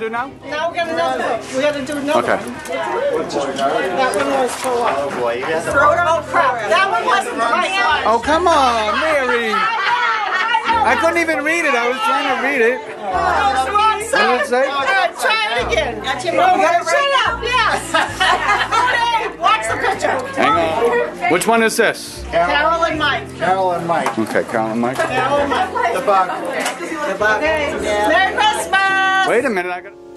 do now? Now we got another one. We got to do another Okay. one. That one was for what? Oh boy, you guys Throw it on crap. That one wasn't right. Oh, come on, Mary. I couldn't even read it. I was trying to read it. That was the wrong What did it say? Uh, try it again. That's your mom. Shut up, yes. Watch the picture. Hang on. Which one is this? Carol and Mike. Carol and Mike. Okay, Carol and Mike. Carol and Mike. The buck. Merry Christmas. Wait a minute. I got.